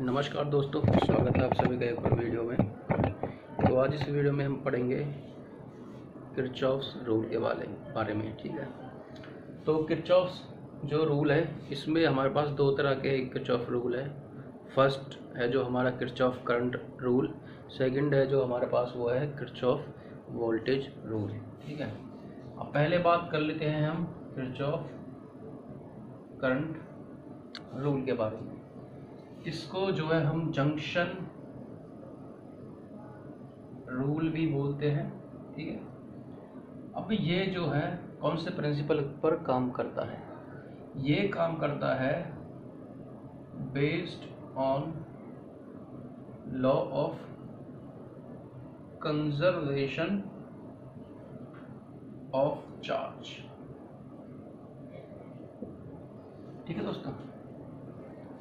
नमस्कार दोस्तों, स्वागत है आप सभी का एक और वीडियो में। तो आज इस वीडियो में हम पढ़ेंगे किरचॉफ्स रूल के बारे बारे में, ठीक है? तो किरचॉफ्स जो रूल है, इसमें हमारे पास दो तरह के किरचॉफ रूल है। फ़र्स्ट है जो हमारा किरचॉफ करंट रूल, सेकंड है जो हमारे पास वो है किरचॉफ वोल्टेज रूल, ठीक है? अब पहले बात कर लेते हैं हम किरचॉफ करंट रूल के बारे में। इसको जो है हम जंक्शन रूल भी बोलते हैं, ठीक है? अब ये जो है कौन से प्रिंसिपल पर काम करता है? ये काम करता है based on law of conservation of charge ठीक है दोस्तों?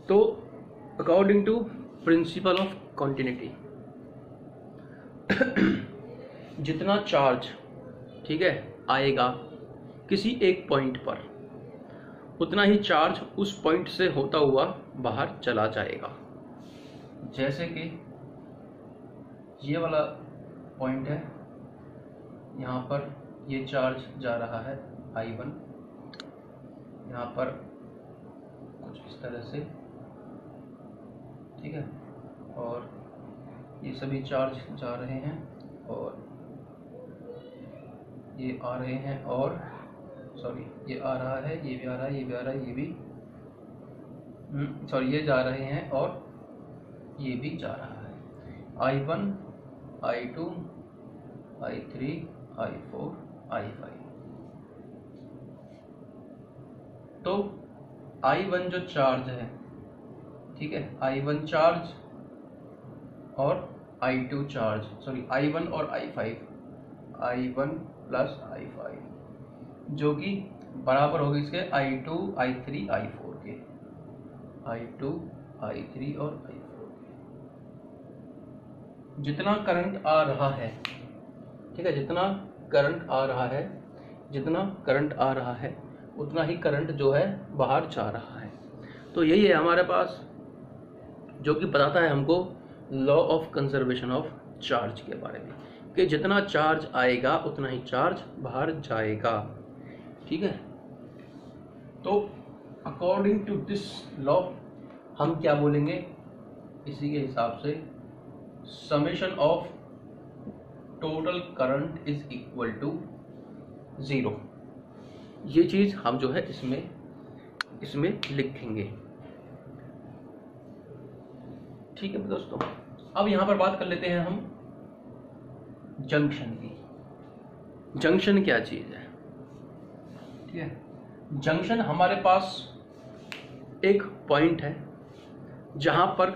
तो according to principle of continuity जितना चार्ज ठीक है, आएगा किसी एक पॉइंट पर, उतना ही चार्ज उस पॉइंट से होता हुआ बाहर चला जाएगा। जैसे कि ये वाला पॉइंट है, यहाँ पर ये चार्ज जा रहा है आई वन यहाँ पर कुछ इस तरह से ठीक है? और ये सभी चार्ज जा रहे हैं और ये आ रहे हैं और सॉरी ये आ रहा है ये भी आ रहा है ये भी आ रहा है ये भी सॉरी हम्म, ये जा रहे हैं और ये भी जा रहा है। I one I two I three I four I five तो आई वन जो चार्ज है ठीक है? आई वन चार्ज और I two charge sorry I one और I five I one plus I five जो कि बराबर होगी इसके I two I three I four के। आई टू आई थ्री और आई फोर के। जितना करंट आ रहा है, ठीक है? जितना करंट आ रहा है, जितना करंट आ रहा है, उतना ही करंट जो है बाहर जा रहा है। तो यही है हमारे पास। जो कि बताता है हमको law of conservation of charge के बारे में, कि जितना चार्ज आएगा, उतना ही चार्ज बाहर जाएगा। ठीक है? तो अकॉर्डिंग टू दिस लॉ हम क्या बोलेंगे? इसी के हिसाब से summation of total current is equal to zero ये चीज़ हम जो है इसमें इसमें लिखेंगे। ठीक है दोस्तों अब यहाँ पर बात कर लेते हैं हम जंक्शन की। जंक्शन क्या चीज़ है? ठीक है? जंक्शन हमारे पास एक पॉइंट है जहाँ पर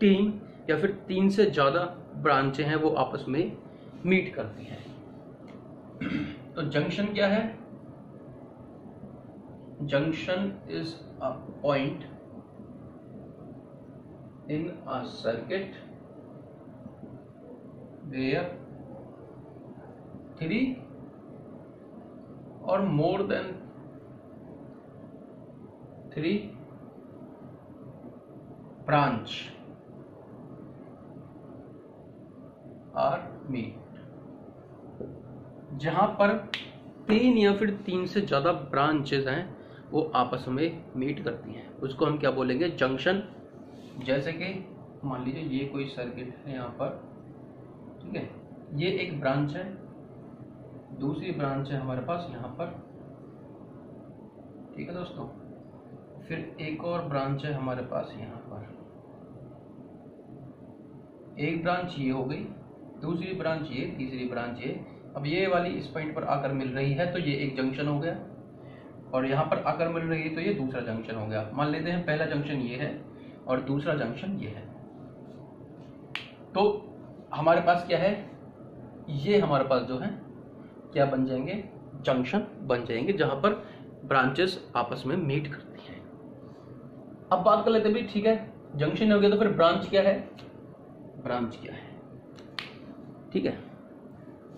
तीन या फिर तीन से ज़्यादा ब्रांचें हैं वो आपस में मीट करती हैं। तो जंक्शन क्या है? Junction is a point in a circuit where three or more than three branch are meet जहाँ पर तीन या फिर तीन से ज़्यादा ब्रांचेस हैं, वो आपस में मीट करती हैं। उसको हम क्या बोलेंगे? जंक्शन जैसे कि मान लीजिए ये कोई सर्किट है यहाँ पर, ठीक है? ये एक ब्रांच है, दूसरी ब्रांच है हमारे पास यहाँ पर, ठीक है दोस्तों? फिर एक और ब्रांच है हमारे पास यहाँ पर। एक ब्रांच ये हो गई, दूसरी ब्रांच ये, तीसरी ब्रांच ये। अब ये वाली इस पॉइंट पर आकर मिल रही है तो ये एक जंक्शन हो गया। और यहाँ पर आकर मिल रही है तो ये दूसरा जंक्शन हो गया। मान लेते हैं पहला जंक्शन ये है। और दूसरा जंक्शन ये है। तो हमारे पास क्या है? ये हमारे पास जो है, क्या बन जाएँगे? जंक्शन बन जाएँगे, जहाँ पर ब्रांचेस आपस में मीट करती हैं। अब बात कर लेते भी ठीक है? जंक्शन हो गया तो फिर ब्रांच क्या है? ब्रांच क्या है? ठीक है?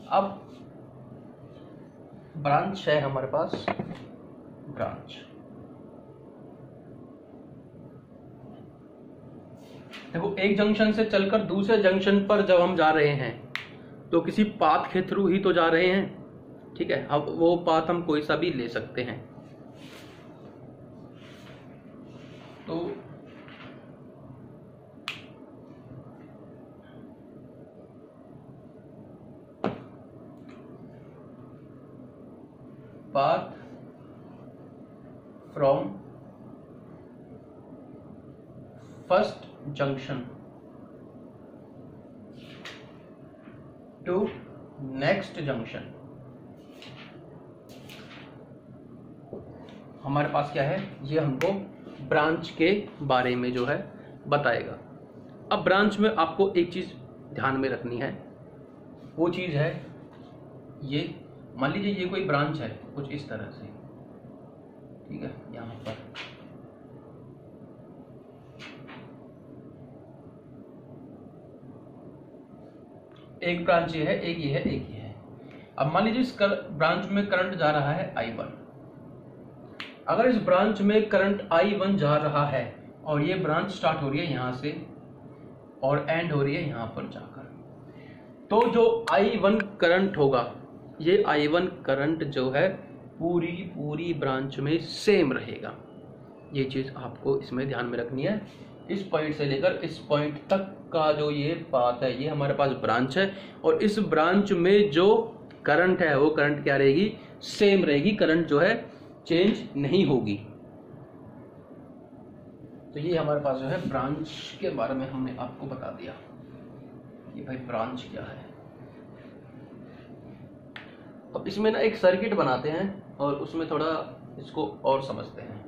अब ब्रांच है हमारे पास ब्रांच देखो, एक जंक्शन से चलकर दूसरे जंक्शन पर जब हम जा रहे हैं तो किसी पाथ के थ्रू ही तो जा रहे हैं, ठीक है? अब वो पाथ हम कोई सा भी ले सकते हैं। तो path from first junction to next junction हमारे पास क्या है? ये हमको ब्रांच के बारे में जो है बताएगा। अब ब्रांच में आपको एक चीज़ ध्यान में रखनी है। वो चीज़ है ये। मान लीजिए ये कोई ब्रांच है कुछ इस तरह से। ठीक है? यहाँ पर। एक ब्रांच ये है एक ये है एक ये है। अब मान लीजिए इस कर, ब्रांच में करंट जा रहा है आई वन। अगर इस ब्रांच में करंट आई वन जा रहा है और ये ब्रांच स्टार्ट हो रही है यहाँ से और एंड हो रही है यहाँ पर जाकर तो जो आई वन करंट होगा ये आई वन करंट जो है पूरी पूरी ब्रांच में सेम रहेगा। ये चीज़ आपको इसमें ध्यान में रखनी है। इस पॉइंट से लेकर इस पॉइंट तक का जो ये पाथ है, ये हमारे पास ब्रांच है और इस ब्रांच में जो करंट है, वो करंट क्या रहेगी? सेम रहेगी करंट जो है चेंज नहीं होगी। तो ये हमारे पास जो है ब्रांच के बारे में हमने आपको बता दिया कि भाई ब्रांच क्या है। अब इसमें ना एक सर्किट बनाते हैं और उसमें थोड़ा इसको और समझते हैं।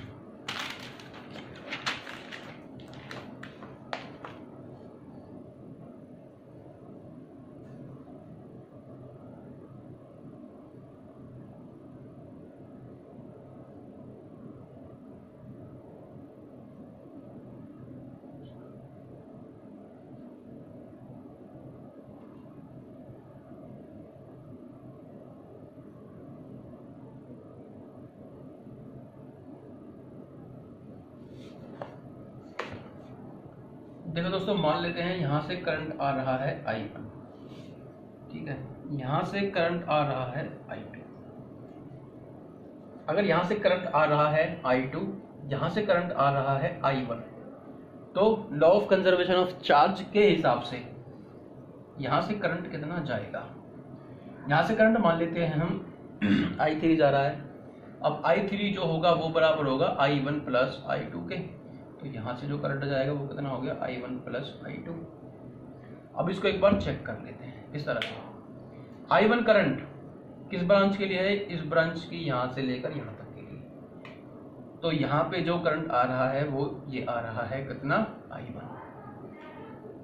मान लेते हैं, यहाँ से करंट आ रहा है आई वन ठीक है? यहाँ से करंट आ रहा है आई टू अगर यहाँ से करंट आ रहा है आई टू यहाँ से करंट आ रहा है आई वन तो law of conservation of charge के हिसाब से यहाँ से करंट कितना जाएगा? यहाँ से करंट मान लेते हैं हम आई थ्री जा रहा है। अब आई थ्री जो होगा, वो बराबर होगा I one plus I two के। तो यहाँ से जो करंट जाएगा वो कितना हो गया? I one plus I two अब इसको एक बार चेक कर लेते हैं इस तरह से? आई वन करंट किस ब्रांच के लिए है? इस ब्रांच की यहाँ से लेकर यहाँ तक के लिए। तो यहाँ पे जो करंट आ रहा है, वो ये आ रहा है कितना? आई वन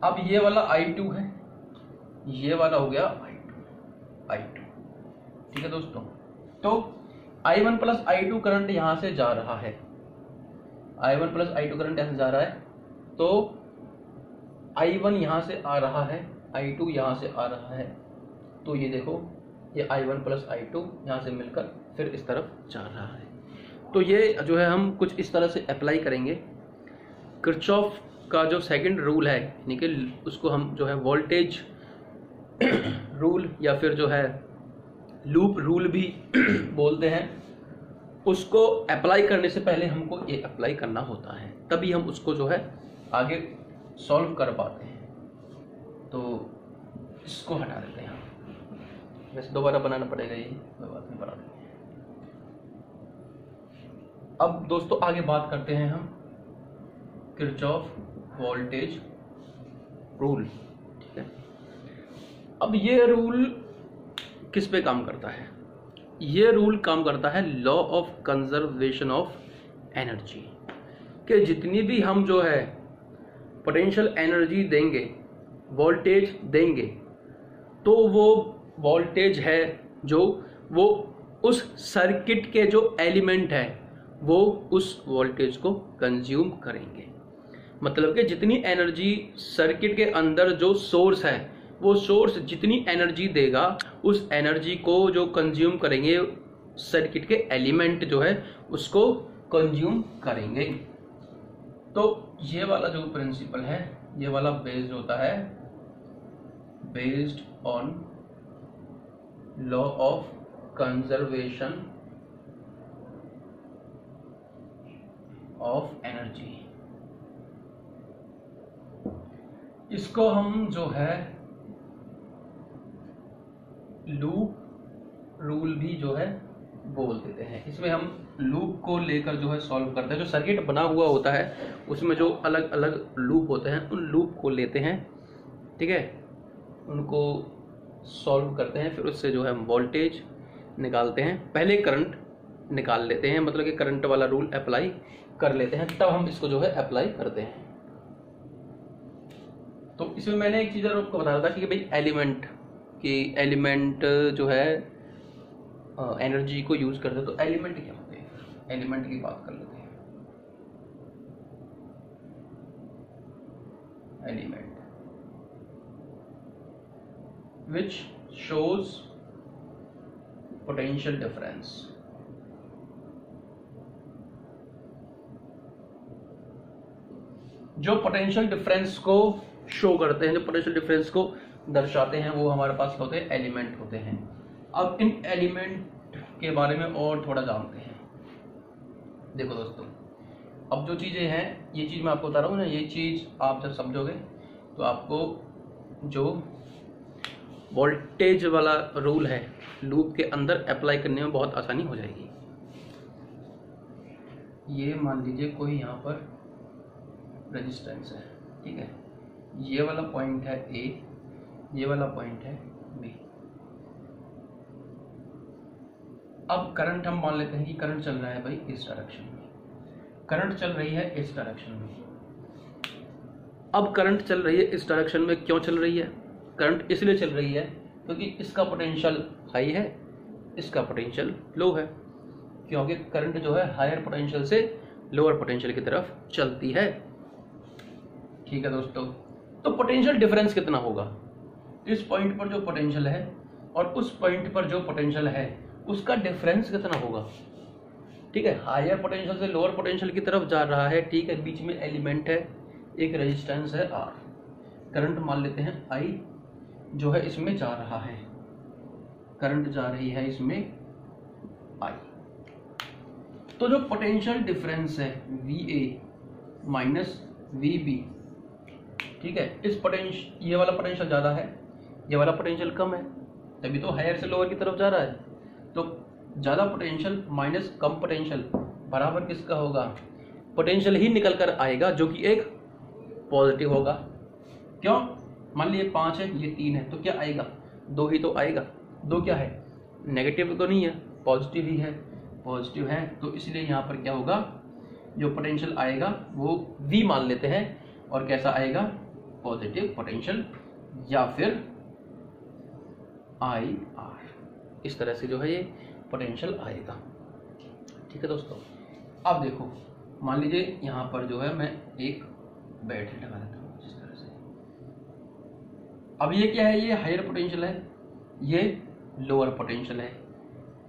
अब ये वाला आई टू है। ये वाला हो गया आई टू आई टू ठीक है दोस्तों? तो I one plus I two current यहाँ से जा रहा है। I one plus I two current ऐसे जा रहा है तो आई वन यहाँ से आ रहा है आई टू यहाँ से आ रहा है। तो ये देखो, ये I one plus I two यहाँ से मिलकर फिर इस तरफ़ जा रहा है। तो ये जो है हम कुछ इस तरह से अप्लाई करेंगे। क्रिचॉफ का जो सेकंड रूल है, यानी कि उसको हम जो है वोल्टेज रूल या फिर जो है लूप रूल भी बोलते हैं। उसको अप्लाई करने से पहले हमको ये अप्लाई करना होता है। तभी हम उसको जो है आगे सॉल्व कर पाते हैं। तो इसको हटा देते हैं वैसे दोबारा बनाना पड़ेगा ये, कोई बात बना देंगे अब दोस्तों आगे बात करते हैं हम। किरचॉफ वोल्टेज रूल ठीक है? अब ये रूल किस पे काम करता है? ये रूल काम करता है law of conservation of energy कि जितनी भी हम जो है पोटेंशियल एनर्जी देंगे वोल्टेज देंगे तो वो वोल्टेज है जो, वो उस सर्किट के जो एलिमेंट है, वो उस वोल्टेज को कंज्यूम करेंगे। मतलब कि जितनी एनर्जी सर्किट के अंदर जो सोर्स है वो सोर्स जितनी एनर्जी देगा, उस एनर्जी को जो कंज्यूम करेंगे सर्किट के एलिमेंट जो है, उसको कंज्यूम करेंगे। तो ये वाला जो प्रिंसिपल है, ये वाला बेस्ड होता है based on law of conservation of energy इसको हम जो है लूप रूल भी जो है बोल देते हैं। इसमें हम लूप को लेकर जो है सॉल्व करते हैं। जो सर्किट बना हुआ होता है, उसमें जो अलग अलग लूप होते हैं, उन लूप को लेते हैं, ठीक है? उनको सॉल्व करते हैं, फिर उससे जो है हम वोल्टेज निकालते हैं। पहले करंट निकाल लेते हैं मतलब कि करंट वाला रूल अप्लाई कर लेते हैं, तब हम इसको जो है अप्लाई करते हैं। तो इसमें मैंने एक चीज़ और आपको बताया था कि भाई एलिमेंट कि एलिमेंट जो है एनर्जी को यूज़ करते तो एलिमेंट क्या होते हैं? एलिमेंट की बात कर लेते हैं। Element which shows potential difference जो पोटेंशियल डिफरेंस को शो करते हैं, जो पोटेंशियल डिफरेंस को दर्शाते हैं, वो हमारे पास होते हैं? एलिमेंट होते हैं। अब इन एलिमेंट के बारे में और थोड़ा जानते हैं। देखो दोस्तों, अब जो चीज़ें हैं, ये चीज़ मैं आपको बता रहा हूँ ना, ये चीज़ आप जब समझोगे तो आपको जो वोल्टेज वाला रूल है लूप के अंदर अप्लाई करने में बहुत आसानी हो जाएगी। ये मान लीजिए कोई यहाँ पर रेजिस्टेंस है, ठीक है? ये वाला पॉइंट है ए ये वाला पॉइंट है बी अब करंट हम मान लेते हैं कि करंट चल रहा है भाई इस डायरेक्शन में। करंट चल रही है इस डायरेक्शन में। अब करंट चल रही है इस डायरेक्शन में क्यों चल रही है? करंट इसलिए चल रही है क्योंकि इसका पोटेंशियल हाई है, इसका पोटेंशियल लो है। क्योंकि करंट जो है हायर पोटेंशियल से लोअर पोटेंशियल की तरफ़ चलती है। ठीक है दोस्तों तो पोटेंशियल डिफरेंस कितना होगा? इस पॉइंट पर जो पोटेंशियल है और उस पॉइंट पर जो पोटेंशियल है, उसका डिफरेंस कितना होगा? ठीक है हायर पोटेंशियल से लोअर पोटेंशियल की तरफ़ जा रहा है, ठीक है, बीच में एलिमेंट है, एक रेजिस्टेंस है आर करंट मान लेते हैं आई जो है इसमें जा रहा है। करंट जा रही है इसमें आई तो जो पोटेंशियल डिफरेंस है V A minus V B ठीक है, इस पोटेंशियल ये वाला पोटेंशियल ज़्यादा है ये वाला पोटेंशियल कम है। तभी तो हायर से लोअर की तरफ़ जा रहा है। तो ज़्यादा पोटेंशियल माइनस कम पोटेंशियल बराबर किसका होगा? पोटेंशियल ही निकल कर आएगा, जो कि एक पॉजिटिव होगा। क्यों? मान लीजिए पाँच है, ये तीन है तो क्या आएगा? दो ही तो आएगा। दो क्या है? नेगेटिव तो नहीं है पॉजिटिव ही है। पॉजिटिव है तो इसलिए यहाँ पर क्या होगा? जो पोटेंशियल आएगा, वो वी मान लेते हैं, और कैसा आएगा? पॉजिटिव पोटेंशियल या फिर आई आर। इस तरह से जो है ये पोटेंशियल आएगा। ठीक है दोस्तों? अब देखो, मान लीजिए यहाँ पर जो है मैं एक बैटरी लगा देता हूँ, जिस तरह से। अब ये क्या है? ये हायर पोटेंशियल है, ये लोअर पोटेंशियल है।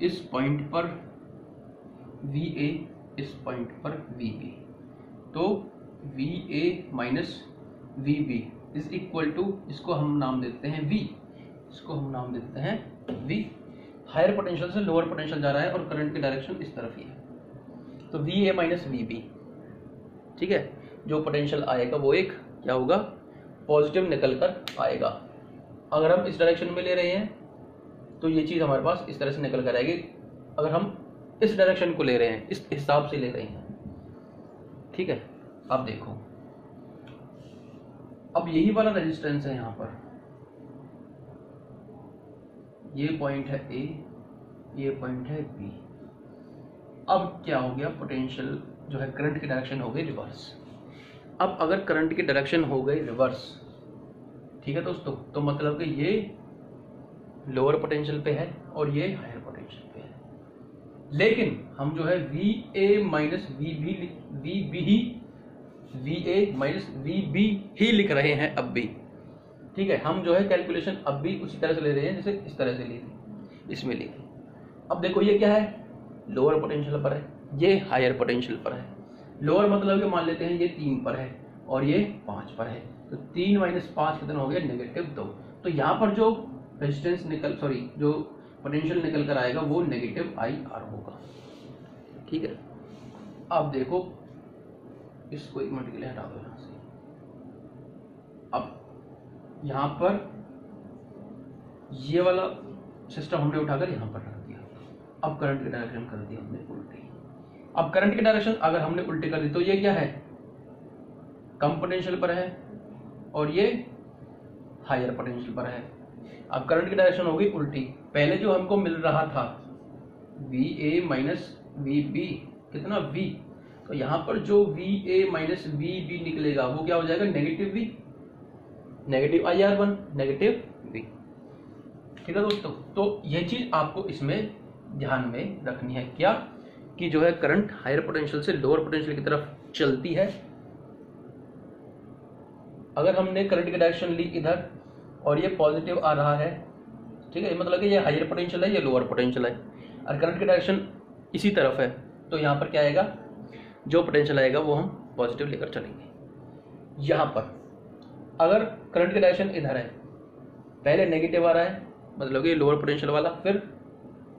इस पॉइंट पर वी ए इस पॉइंट पर वी बी तो V A minus V B is equal to इसको हम नाम देते हैं वी इसको हम नाम देते हैं वी हायर पोटेंशियल से लोअर पोटेंशियल जा रहा है और करंट की डायरेक्शन इस तरफ़ ही है। तो V A minus V B ठीक है? जो पोटेंशियल आएगा वो एक, क्या होगा? पॉजिटिव निकल कर आएगा। अगर हम इस डायरेक्शन में ले रहे हैं तो ये चीज़ हमारे पास इस तरह से निकल कर आएगी। अगर हम इस डायरेक्शन को ले रहे हैं, इस हिसाब से ले रहे हैं, ठीक है? अब देखो। अब यही वाला रेजिस्टेंस है यहाँ पर। ये पॉइंट है ए ये पॉइंट है बी अब क्या हो गया? पोटेंशियल जो है करंट की डायरेक्शन हो गई रिवर्स अब अगर करंट की डायरेक्शन हो गई रिवर्स ठीक है दोस्तों? तो मतलब कि ये लोअर पोटेंशियल पे है और ये हायर पोटेंशियल पे है. लेकिन हम जो है V A minus V B V B he V A minus V B ही लिख रहे हैं अब भी. ठीक है हम जो है कैलकुलेशन अब भी उसी तरह से ले रहे हैं जैसे इस तरह से ली थी। इसमें ली थी अब देखो ये क्या है? लोअर पोटेंशियल पर है ये हायर पोटेंशियल पर है। लोअर मतलब कि मान लेते हैं ये तीन पर है और ये पाँच पर है। तो तीन माइनस पाँच कितना हो गया? नेगेटिव दो। तो यहाँ पर जो रेजिस्टेंस निकल सॉरी जो पोटेंशियल निकल कर आएगा वो नेगेटिव आई आर होगा। ठीक है। अब देखो इसको एक मिनट के लिए हटा दो यहाँ पर ये वाला सिस्टम हमने उठाकर यहाँ पर रख दिया। अब करंट की डायरेक्शन कर दी हमने उल्टी। अब करंट की डायरेक्शन अगर हमने उल्टी कर दी तो ये क्या है? कम पोटेंशियल पर है और ये हायर पोटेंशियल पर है। अब करंट की डायरेक्शन होगी उल्टी। पहले जो हमको मिल रहा था V A minus V B कितना? वी तो यहाँ पर जो V A minus V B निकलेगा, वो क्या हो जाएगा? Negative V negative I R one negative V ठीक है दोस्तों? तो ये चीज़ आपको इसमें ध्यान में रखनी है क्या? कि जो है करंट हायर पोटेंशियल से लोअर पोटेंशियल की तरफ़ चलती है। अगर हमने करंट की डायरेक्शन ली इधर, और ये पॉजिटिव आ रहा है, ठीक है? मतलब कि ये हायर पोटेंशियल है, ये लोअर पोटेंशियल है। और करंट की डायरेक्शन इसी तरफ़ है तो यहाँ पर क्या आएगा? जो पोटेंशियल आएगा वो हम पॉजिटिव लेकर चलेंगे। यहाँ पर। अगर करंट की डायरेक्शन इधर है, पहले नेगेटिव आ रहा है मतलब कि लोअर पोटेंशियल वाला, फिर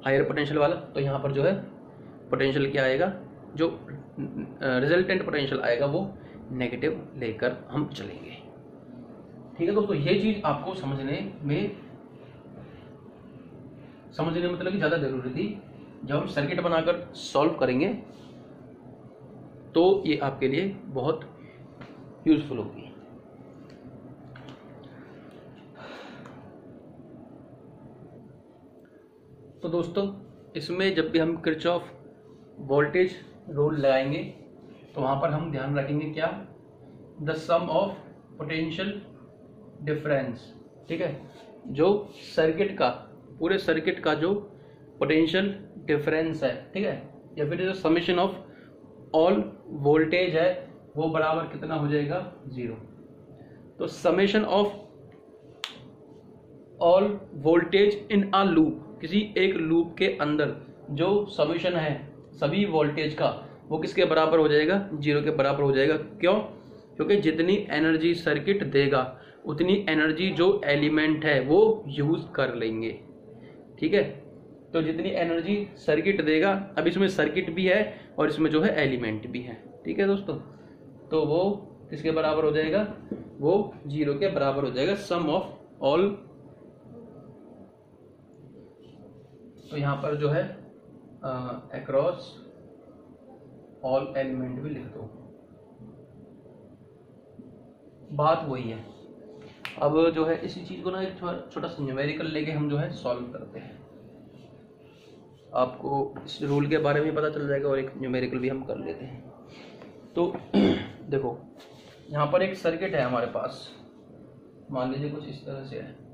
हायर पोटेंशियल वाला तो यहाँ पर जो है पोटेंशियल क्या आएगा? जो रिजल्टेंट पोटेंशियल आएगा, वो नेगेटिव लेकर हम चलेंगे। ठीक है दोस्तों, ये चीज़ आपको समझने में समझने में मतलब कि ज़्यादा ज़रूरी थी। जब हम सर्किट बनाकर सॉल्व करेंगे तो ये आपके लिए बहुत यूजफुल होगी। तो दोस्तों, इसमें जब भी हम क्रिच ऑफ़ वोल्टेज रूल लगाएँगे तो वहाँ पर हम ध्यान रखेंगे क्या? The sum of potential difference ठीक है? जो सर्किट का, पूरे सर्किट का जो पोटेंशियल डिफरेंस है, ठीक है? या फिर जो समीशन ऑफ़ ऑल वोल्टेज है, वो बराबर कितना हो जाएगा? ज़ीरो तो summation of all voltage in a loop किसी एक लूप के अंदर जो समीशन है, सभी वोल्टेज का, वो किसके बराबर हो जाएगा? ज़ीरो के बराबर हो जाएगा। क्यों? क्योंकि जितनी एनर्जी सर्किट देगा, उतनी एनर्जी जो एलिमेंट है, वो यूज़ कर लेंगे। ठीक है? तो जितनी एनर्जी सर्किट देगा, अब इसमें सर्किट भी है और इसमें जो है एलिमेंट भी है। ठीक है दोस्तों? तो वो किसके बराबर हो जाएगा? वो ज़ीरो के बराबर हो जाएगा। सम ऑफ़ ऑल तो यहाँ पर जो है अक्रॉस ऑल एलिमेंट भी लिख दो। बात वही है। अब जो है, इसी चीज़ को ना एक छोटा सा न्यूमेरिकल लेके हम जो है सॉल्व करते हैं। आपको इस रूल के बारे में पता चल जाएगा और एक न्यूमेरिकल भी हम कर लेते हैं। तो देखो, यहाँ पर एक सर्किट है हमारे पास। मान लीजिए कुछ इस तरह से है।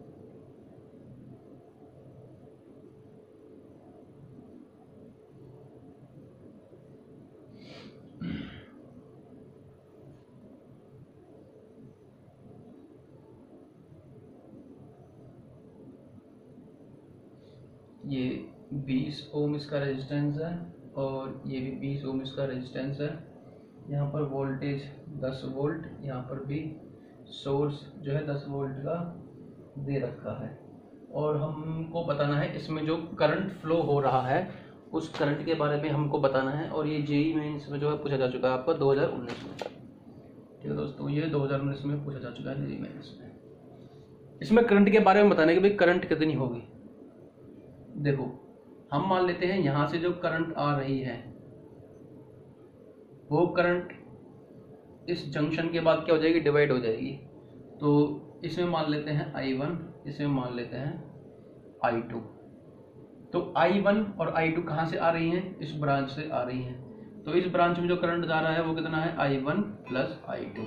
ये 20 ओम इसका रेजिस्टेंस है और ये भी 20 ओम इसका रेजिस्टेंस है। यहाँ पर वोल्टेज 10 वोल्ट यहाँ पर भी सोर्स जो है 10 वोल्ट का दे रखा है। और हमको बताना है इसमें जो करंट फ्लो हो रहा है, उस करंट के बारे में हमको बताना है और ये जेई मेन्स में इसमें जो है पूछा जा चुका है आपका 2019 में। ठीक है दोस्तों, ये 2019 में पूछा जा चुका है जेई मेंस में इसमें। करंट के बारे में बताना है कि भाई करंट कितनी होगी? देखो, हम मान लेते हैं यहाँ से जो करंट आ रही है, वो करंट इस जंक्शन के बाद क्या हो जाएगी? डिवाइड हो जाएगी। तो इसमें मान लेते हैं आई वन इसमें मान लेते हैं आई टू तो आई वन और आई टू कहाँ से आ रही हैं? इस ब्रांच से आ रही हैं। तो इस ब्रांच में जो करंट जा रहा है, वो कितना है? I one plus I two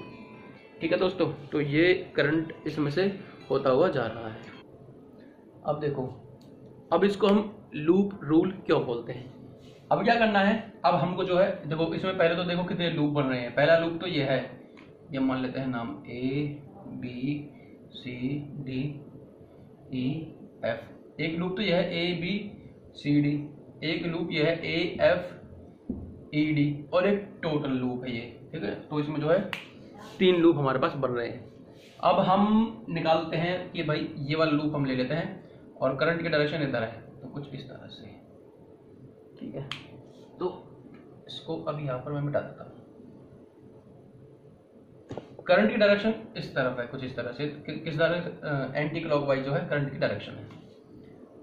ठीक है दोस्तों तो ये करंट इसमें से होता हुआ जा रहा है। अब देखो अब इसको हम लूप रूल क्यों बोलते हैं? अब क्या करना है? अब हमको जो है, देखो, इसमें पहले तो देखो कितने लूप बन रहे हैं। पहला लूप तो ये है। ये मान लेते हैं नाम A B C D E F एक लूप तो यह है ए बी सी डी एक लूप ये है ए एफ़ ई डी और एक टोटल लूप है ये, ठीक है? तो इसमें जो है, तीन लूप हमारे पास बन रहे हैं। अब हम निकालते हैं कि भाई ये वाला लूप हम ले लेते हैं। और करंट की डायरेक्शन इधर है तो कुछ इस तरह से। ठीक है? तो इसको अब यहाँ पर मैं मिटा देता हूँ। करंट की डायरेक्शन इस तरफ़ है, कुछ इस तरह से। किस तरह एंटी क्लॉकवाइज जो है, करंट की डायरेक्शन है।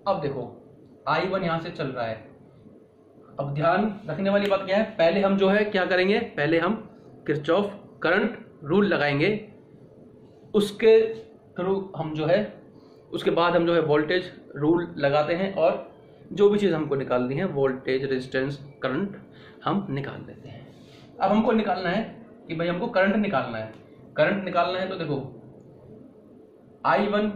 अब देखो आई वन यहाँ से चल रहा है। अब ध्यान रखने वाली बात क्या है? पहले हम जो है, क्या करेंगे? पहले हम किरचॉफ करंट रूल लगाएँगे। उसके थ्रू हम जो है उसके बाद हम जो है वोल्टेज रूल लगाते हैं और जो भी चीज़ हमको निकालनी है वोल्टेज रेजिस्टेंस करंट हम निकाल लेते हैं। अब हमको निकालना है कि भाई हमको करंट निकालना है। करंट निकालना है तो देखो आई वन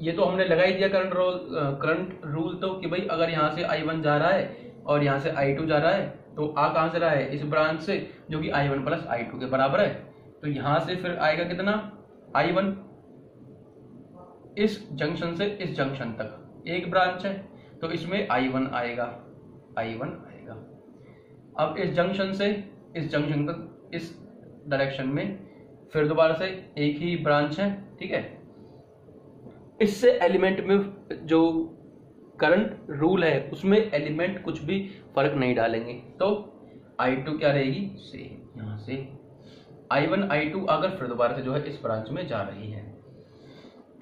ये तो हमने लगा ही दिया करंट रोल करंट रूल तो कि भाई अगर यहाँ से आई वन जा रहा है और यहाँ से आई टू जा रहा है तो आ कहाँ से रहा है? इस ब्रांच से, जो कि I one plus I two के बराबर है। तो यहाँ से फिर आएगा कितना? आई वन इस जंक्शन से इस जंक्शन तक, एक ब्रांच है तो इसमें आई वन आएगा आई वन आएगा। अब इस जंक्शन से, इस जंक्शन तक, इस डायरेक्शन में, फिर दोबारा से एक ही ब्रांच है, ठीक है? इससे एलिमेंट में जो करंट रूल है, उसमें एलिमेंट कुछ भी फ़र्क नहीं डालेंगे। तो आई टू क्या रहेगी? से यहाँ से। आई वन आई टू अगर फिर दोबारा से जो है इस ब्रांच में जा रही है।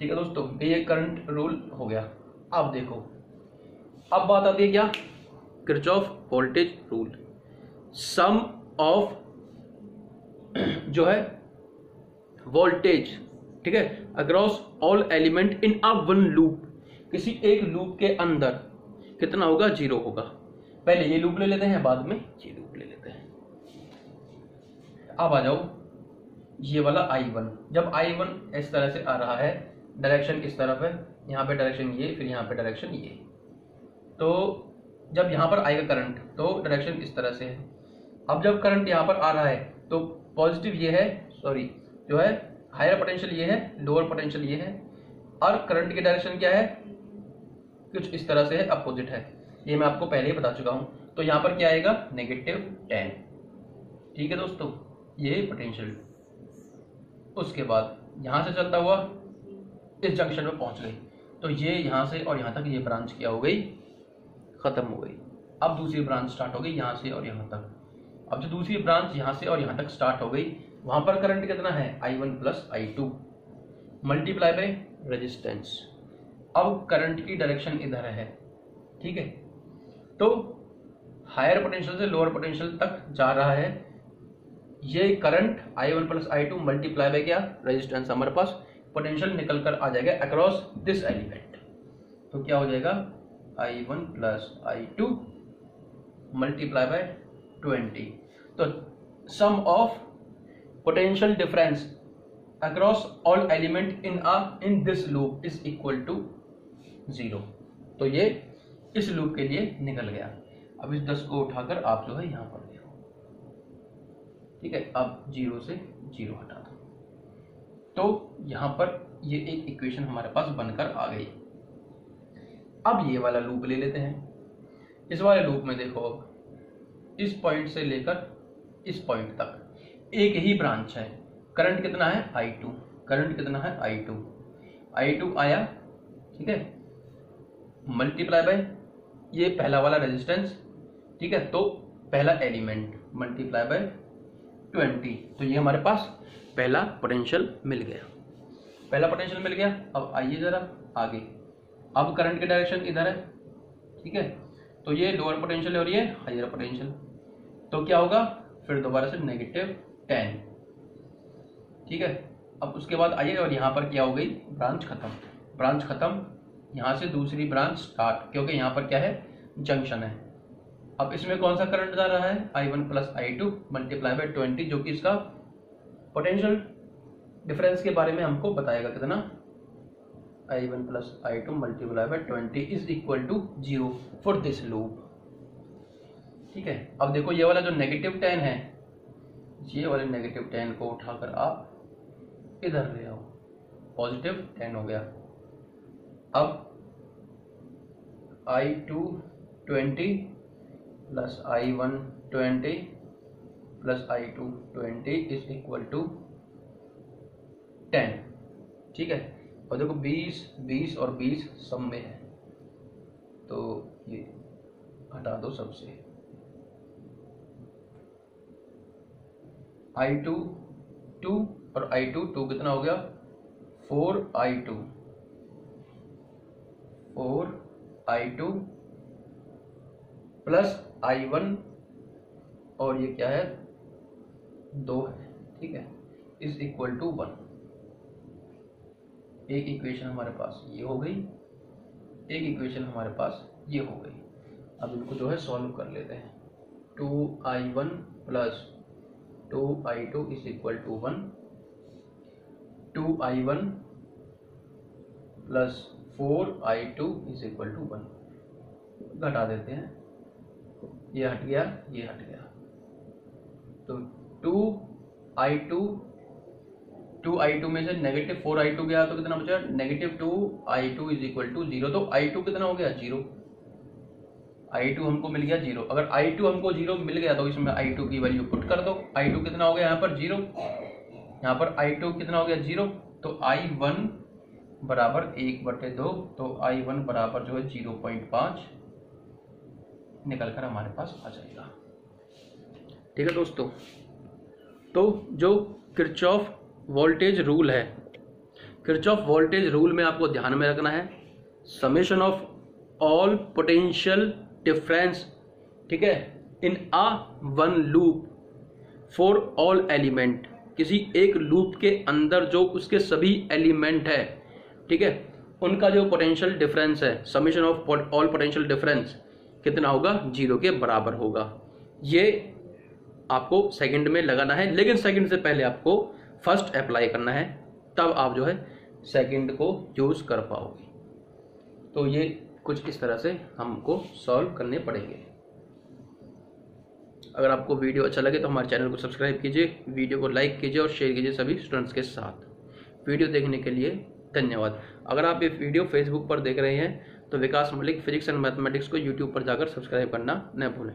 ठीक है दोस्तों, ये करंट रूल हो गया। अब देखो। अब बात आती है क्या? Kirchhoff voltage rule sum of जो है वोल्टेज ठीक है? Across all element in a one loop किसी एक लूप के अंदर कितना होगा? ज़ीरो होगा। पहले ये लूप ले लेते हैं, बाद में ये लूप ले लेते हैं। अब आ जाओ, ये वाला आई वन जब आई वन इस तरह से आ रहा है डायरेक्शन इस तरफ़ है? यहाँ पे डायरेक्शन ये, फिर यहाँ पे डायरेक्शन ये। तो जब यहाँ पर आएगा करंट तो डायरेक्शन इस तरह से है। अब जब करंट यहाँ पर आ रहा है तो पॉजिटिव ये है सॉरी जो है हायर पोटेंशियल ये है लोअर पोटेंशियल ये है। और करंट की डायरेक्शन क्या है? कुछ इस तरह से है अपोजिट है। ये मैं आपको पहले ही बता चुका हूँ। तो यहाँ पर क्या आएगा? नेगेटिव टेन ठीक है दोस्तों, ये पोटेंशियल उसके बाद यहाँ से चलता हुआ इस जंक्शन में पहुँच गई। तो ये यहाँ से और यहाँ तक ये ब्रांच क्या हो गई? खत्म हो गई। अब दूसरी ब्रांच स्टार्ट हो गई यहाँ से और यहाँ तक। अब जो दूसरी ब्रांच यहाँ से और यहाँ तक स्टार्ट हो गई, वहाँ पर करंट कितना है? I one plus I two multiply by resistance अब करंट की डायरेक्शन इधर है, ठीक है? तो हायर पोटेंशियल से लोअर पोटेंशियल तक जा रहा है। ये current I one plus I two multiply by क्या? रजिस्टेंस हमारे पास। पोटेंशियल निकल कर आ जाएगा अक्रॉस दिस एलिमेंट तो क्या हो जाएगा? I one plus I two multiply by twenty तो sum of potential difference across all element in a, in this loop is equal to zero तो ये इस लूप के लिए निकल गया। अब इस दस को उठाकर आप जो है यहाँ पर ठीक है? अब ज़ीरो से ज़ीरो हटा दो तो यहाँ पर ये एक इक्वेशन हमारे पास बनकर आ गई। अब ये वाला लूप ले लेते हैं। इस वाले लूप में देखो अब, इस पॉइंट से लेकर इस पॉइंट तक। एक ही ब्रांच है। करंट कितना है? आई टू करंट कितना है? आई टू आई टू आया, ठीक है? मल्टीप्लाई बाय ये पहला वाला रेजिस्टेंस ठीक है? तो पहला एलिमेंट मल्टीप्लाई बाय ट्वेंटी तो ये हमारे पास पहला पोटेंशियल मिल गया। पहला पोटेंशियल मिल गया। अब आइए जरा आगे। अब करंट की डायरेक्शन इधर है? ठीक है? तो ये लोअर पोटेंशियल और ये हायर पोटेंशियल तो क्या होगा? फिर दोबारा से नेगेटिव टेन ठीक है? अब उसके बाद आइए और यहाँ पर क्या हो गई? ब्रांच खत्म। ब्रांच खत्म। यहाँ से दूसरी ब्रांच स्टार्ट क्योंकि यहाँ पर क्या है? जंक्शन है। अब इसमें कौन सा करंट जा रहा है? I one plus I two multiply by twenty जो कि इसका पोटेंशियल डिफरेंस के बारे में हमको बताएगा कितना? I one plus I two multiply by twenty is equal to zero for this loop ठीक है? अब देखो, ये वाला जो नेगेटिव टेन है, ये वाले नेगेटिव टेन को उठाकर आप इधर ले आओ। पॉजिटिव टेन हो गया। अब I two twenty plus I one twenty plus I two twenty is equal to ten ठीक है? और देखो बीस बीस और बीस सब में है। तो ये हटा दो सबसे आई टू टू और आई टू टू कितना हो गया? Four I two four I two plus I one और ये क्या है? दो है, ठीक है? इज़ इक्वल टू वन एक इक्वेशन हमारे पास ये हो गई, एक इक्वेशन हमारे पास ये हो गई। अब इनको जो है सॉल्व कर लेते हैं। Two I one plus two I two is equal to one two I one plus four I two is equal to one घटा देते हैं। ये हट गया, ये हट गया। तो two I two two I two में से नेगेटिव फोर आई टू गया तो कितना बचा? Negative two I two is equal to zero तो आई टू कितना हो गया? ज़ीरो आई टू हमको मिल गया ज़ीरो अगर आई टू हमको ज़ीरो मिल गया तो इसमें आई टू की वैल्यू पुट कर दो। आई टू कितना हो गया यहाँ पर? ज़ीरो यहाँ पर आई टू कितना हो गया? ज़ीरो तो आई वन बराबर एक बटे दो तो आई वन बराबर जो है ज़ीरो पॉइंट पाँच निकल कर हमारे पास आ जाएगा। ठीक है दोस्तों तो जो किरचॉफ वोल्टेज रूल है, किरचॉफ वोल्टेज रूल में आपको ध्यान में रखना है, summation of all potential difference, ठीक है, in a one loop for all element, किसी एक लूप के अंदर जो उसके सभी एलिमेंट है, ठीक है, उनका जो पोटेंशियल डिफरेंस है, summation of all potential difference, कितना होगा? ज़ीरो के बराबर होगा। ये आपको सेकंड में लगाना है, लेकिन सेकंड से पहले आपको फ़र्स्ट अप्लाई करना है, तब आप जो है सेकंड को यूज़ कर पाओगे। तो ये कुछ इस तरह से हमको सॉल्व करने पड़ेंगे। अगर आपको वीडियो अच्छा लगे तो हमारे चैनल को सब्सक्राइब कीजिए, वीडियो को लाइक कीजिए और शेयर कीजिए सभी स्टूडेंट्स के साथ। वीडियो देखने के लिए धन्यवाद। अगर आप ये वीडियो फेसबुक पर देख रहे हैं तो Vikas Malik physics and mathematics को यूट्यूब पर जाकर सब्सक्राइब करना न भूलें।